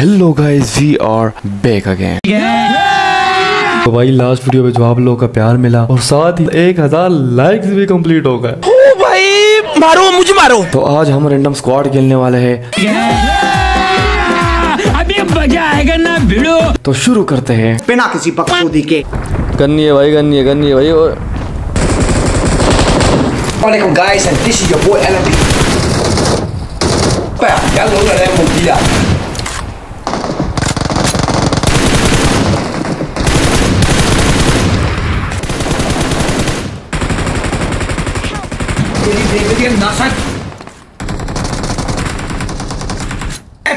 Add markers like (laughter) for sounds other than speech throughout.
Hello guys we are back again तो भाई last video में जो आप लोगों का प्यार मिला और साथ ही एक हज़ार लाइक्स भी कंप्लीट हो गए। ओ भाई मारो मुझे मारो। तो आज हम रैंडम स्क्वाड खेलने वाले हैं। अभी मज़ा आएगा ना भिड़ो। तो शुरू करते हैं। बिना किसी बकचोदी के। करनी है भाई करनी है करनी है भाई और guys and this is your boy LMP तेरी बेबी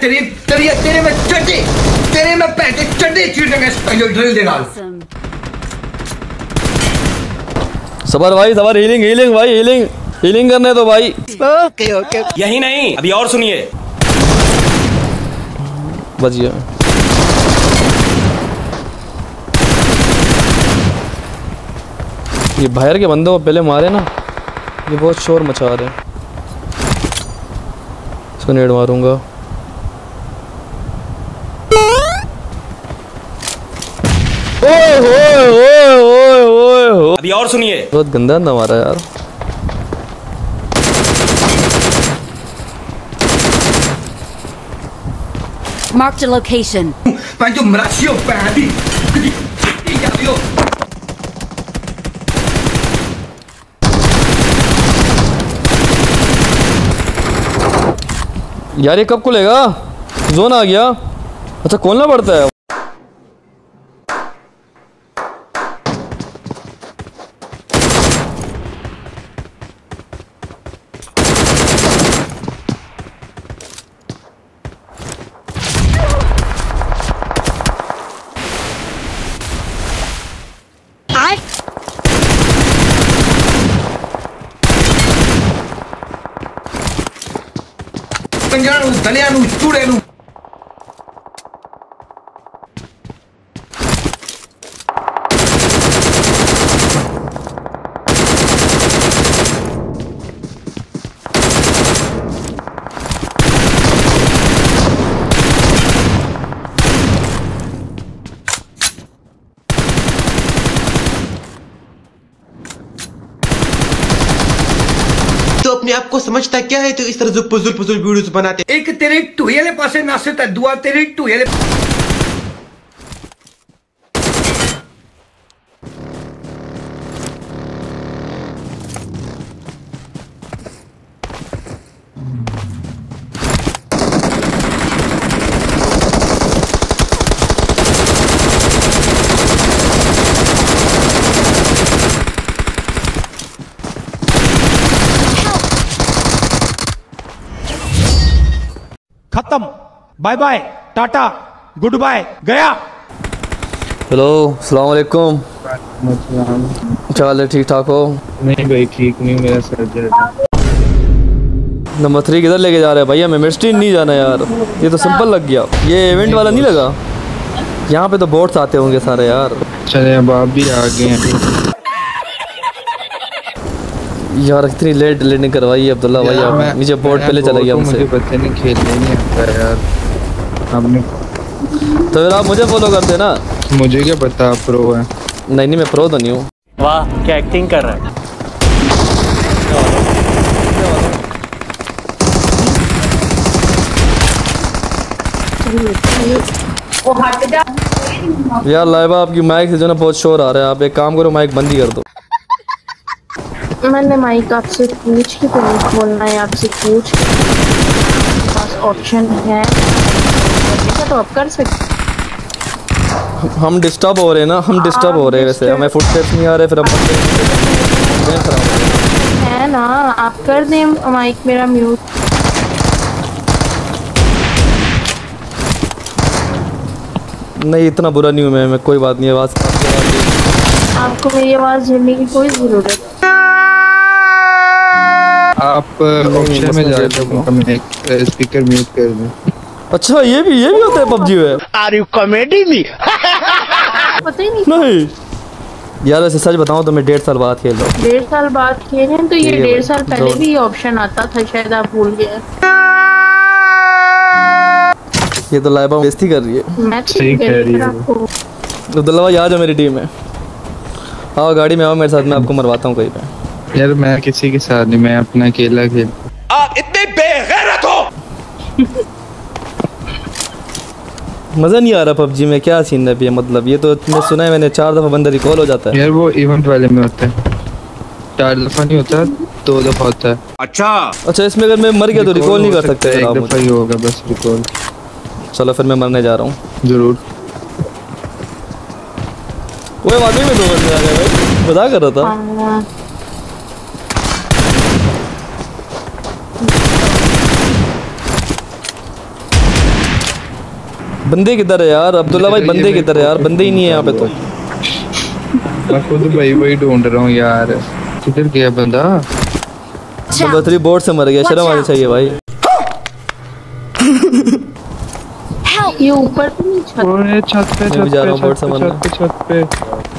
तेरी तेरी तेरे में चड्डी तेरे में पैंटे चड्डी चीटेंगे पहले ड्रिल दे डाल सबर भाई सबर हीलिंग हीलिंग भाई हीलिंग हीलिंग करने तो भाई। ओके ओके यही नहीं अभी और सुनिए। बच गया ये बाहर के बंदों को पहले मारे ना। ये बहुत शोर मचा रहे हैं। इसको नेड मारूँगा। ओए ओए ओए ओए ओए ओए। अभी और सुनिए। बहुत गंदा अंदा मारा यार। Marked a location. (laughs) (laughs) यार ये कब खुलेगा? जोन आ गया। अच्छा खोलना पड़ता है। तेलंगाना तलिया उस्तूर है अपने आप को समझता क्या है तो इस तरह जो पुजुल पुजुल वीडियोस बनाते एक तेरे टूहेले पास नाचत दुआ तेरे टुयले खत्म। Bye bye tata good bye गया। हेलो सलाम वालेकुम चाल है ठीक ठाक हो? नहीं भाई ठीक नहीं मेरा सर दर्द नंबर थ्री किधर लेके जा रहे हैं भैया? मैं मिस्ट्री नहीं जाना यार। ये तो सिंपल लग गया। ये इवेंट वाला नहीं लगा? यहाँ पे तो बोट्स आते होंगे सारे यार। चले अब आप भी आ गए हैं। यार इतनी लेट लेटिंग करवाई है अब्दुल्ला भाई यार, आप मैं- नीचे बोट पहले चला गया तो हमसे। मुझे पता नहीं खेलने नहीं आता यार। आपने तो फिर आप मुझे फॉलो करते ना? मुझे क्या पता आप प्रो है। नहीं नहीं मैं प्रो तो नहीं हूँ। वाह क्या एक्टिंग कर रहा है? यार लाइबा आपकी माइक से जो ना बहुत शोर आ रहा है। आप एक काम करो माइक बंद ही कर दो। मैंने माइक आपसे पूछ के तो नहीं खोलना है आपसे पूछ के पास ऑप्शन है। ऐसा तो आप कर सकते हम डिस्टर्ब हो रहे हैं ना हम डिस्टर्ब हो रहे हैं वैसे। हमें फुट नहीं आ रहे फिर हम हो। है। है ना? आप कर दें माइक मेरा म्यूट नहीं इतना बुरा नहीं हूँ मैं। मैं कोई बात नहीं आवाज़। आपको मेरी आवाज़ झेलने की कोई ज़रूरत आप ऑप्शन में जाकर स्पीकर म्यूट कर दें। अच्छा ये भी ये भी होता है पबजी में? आर यू कॉमेडी मी पता ही नहीं। नहीं। यार वैसे सच बताऊँ तो मैं डेढ़ साल बाद खेल रहा हूँ। डेढ़ साल बाद खेले हैं तो ये डेढ़ साल पहले भी ऑप्शन आता था शायद आप भूल गए। ये तो लाइबा बेइज्जती कर रही है। मैं तो सही कह रही है। आपको अब्दुल्ला भाई आ जाओ मेरी टीम में। आओ गाड़ी में आओ मेरे साथ मैं आपको मरवाता हूँ कहीं पे। यार मैं किसी के साथ नहीं मैं अपना अकेला खेल आप इतने बेगैरत हो! मज़ा नहीं आ रहा पबजी में क्या सीन है भैया? मतलब ये तो मैं सुना है मैंने चार दफ़ा बंदा रिकॉल हो जाता है। यार वो इवेंट वाले में होता है। चार दफ़ा नहीं होता दो दफ़ा होता है। अच्छा। अच्छा इसमें अगर मैं मर गया तो रिकॉल नहीं कर सकता है, एक दफ़ा ही होगा बस रिकॉल चलो फिर मैं मरने जा रहा हूँ। ज़रूर। वो वाकई में दो बंदे आ गए भाई। मज़ा कर रहा था। बंदे किधर है यार? अब्दुल्ला भाई बंदे किधर है यार? बंदे ही नहीं है यहाँ पे तो। मैं खुद भाई वही ढूंढ रहा हूँ यार। किधर गया बंदा! थ्री बोर्ड से मर गया। शर्म आनी चाहिए भाई! ये ऊपर तो छत पे छत भी जा रहा पे छत पे छत पे छत पे। Help!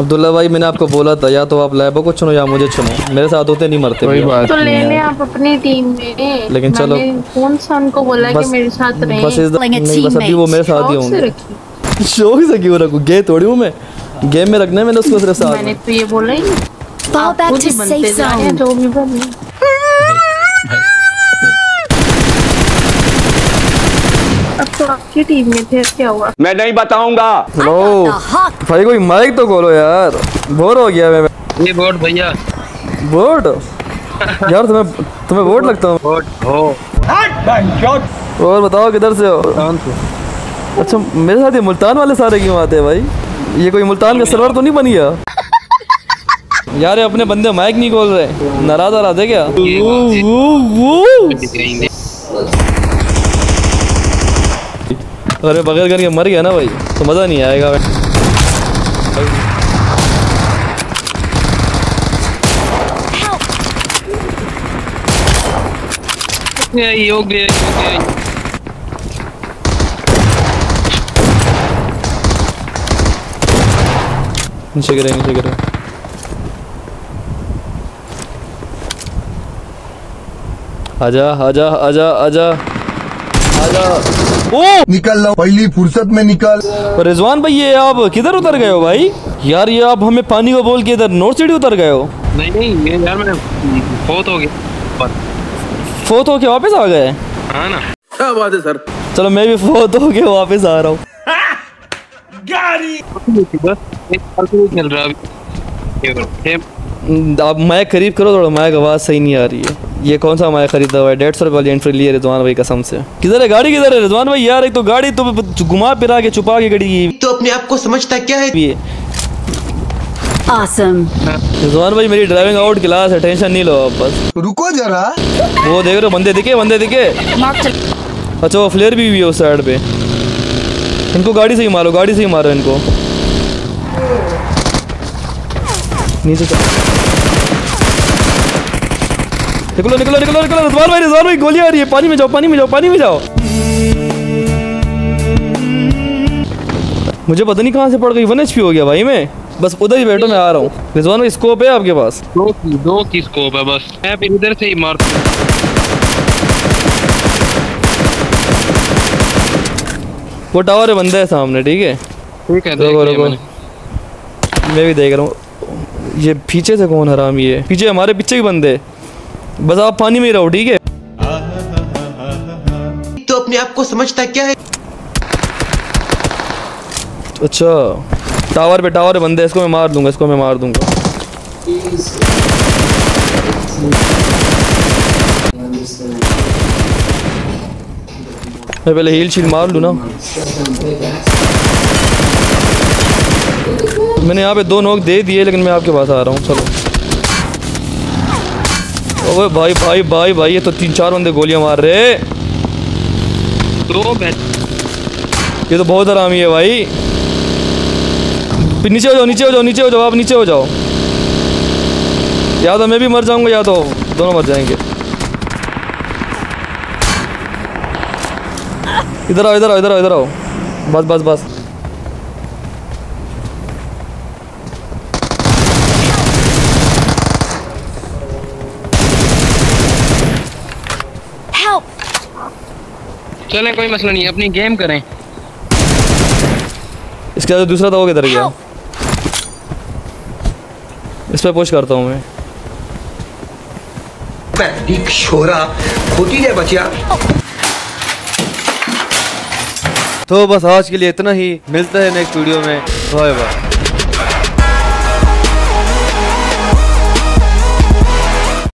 अब्दुल्ला भाई मैंने आपको बोला था या तो आप लैबो को चुनो या मुझे चुनो। मेरे साथ होते नहीं मरते कोई बात। तो ले नहीं लें यार। आप अपनी टीम में। लेकिन चलो। कौन सा उनको बोला कि मेरे साथ रहें? बस इस नहीं बस अभी वो मेरे साथ ही होंगे। रखी। शौक से क्यों रखूँ? गे थोड़ी हूँ मैं। गेम में रखना है मैंने उसको सिर्फ़ साथ। मैंने तो ये बोला ही नहीं। Fall back to safe to बनते safe जा रहे zone. जो भी बने तो आपकी टीम में थे क्या हुआ? मैं नहीं बताऊँगा। हेलो भाई कोई माइक तो खोलो यार। बोर हो गया मैं। ये बोर्ड भैया। बोर्ड यार तुम्हें तुम्हें बोर्ड लगता हूँ? और बताओ किधर से हो? अच्छा मेरे साथ ये मुल्तान वाले सारे क्यों आते हैं भाई। ये कोई मुल्तान का सर्वर तो नहीं बन गया? यार ये अपने बंदे माइक नहीं खोल रहे। नाराज़ आ रहा क्या अरे बगैर करके मर गया ना भाई तो मज़ा नहीं आएगा नीचे गिरे नीचे गिरे। आजा आजा आजा आजा। ओ! निकल लो पहली फुर्सत में निकल। रिजवान भाई ये आप किधर उतर गए हो भाई? यार ये आप हमें पानी को बोल के इधर नॉर्थ सिटी उतर गए हो। नहीं नहीं ये यार मैं बहुत हो गया। फोत होके वापस आ गए? हाँ ना। चलो मैं भी फोत होके वापस आ रहा हूँ। हम्म, आप माइक करीब करो थोड़ा माइक आवाज़ सही नहीं आ रही है। ये कौन सा हमारे खरीदा हुआ है? डेढ़ सौ रुपये वाली एंट्री ली है रिजवान भाई कसम से। किधर है? गाड़ी किधर है? रिजवान भाई यार एक तो गाड़ी तो घुमा फिरा के छुपा के गड़ी तो अपने आप को समझता क्या है? ये। Awesome. रिजवान भाई मेरी ड्राइविंग आउट क्लास है टेंशन नहीं लो आप बस। रुको जरा। वो देख रहे हो बंदे दिखे बंदे दिखे। अच्छा वो फ्लेयर भी हुई है उस साइड पे। इनको गाड़ी से ही मारो गाड़ी से ही मारो इनको। नीचे चल। निकलो निकलो निकलो निकलो रिजवान भाई रिजवान भाई गोली आ रही है। पानी में जाओ पानी में जाओ पानी में जाओ। मुझे पता नहीं कहाँ से पड़ गई। वन एच हो गया भाई मैं। बस उधर ही बैठो मैं आ रहा हूँ। रिजवान भाई स्कोप है आपके पास? दो की दो की स्कोप है बस। मैं फिर इधर से ही मारता हूँ वो टावर है बंदा है सामने ठीक है? ठीक है देख रुको। रुको मैं भी देख रहा हूँ। ये पीछे से कौन हरामी है? पीछे हमारे पीछे भी बंदे। बस आप पानी में ही रहो ठीक है? तो अपने आप को समझता क्या है? अच्छा टावर पे टावर बंदे इसको मैं मार दूँगा इसको मैं मार दूँगा। मैं पहले हील शील मार लूँ ना। मैंने यहाँ पे दो नोक दे दिए लेकिन मैं आपके पास आ रहा हूँ चलो। ओए भाई भाई भाई भाई ये तो तीन चार बंदे गोलियाँ मार रहे दो ये तो बहुत आरामी है भाई। नीचे हो जाओ नीचे हो जाओ नीचे हो जाओ आप नीचे हो जाओ। या तो मैं भी मर जाऊँगा या तो दोनों मर जाएँगे। इधर आओ इधर आओ इधर आओ इधर आओ। बस बस बस। चलें कोई मसला नहीं अपनी गेम करें। इसके बाद दूसरा था वो किधर गया इस पर पुश करता हूँ मैं। तो बस आज के लिए इतना ही। मिलता है नेक्स्ट वीडियो में। Bye bye.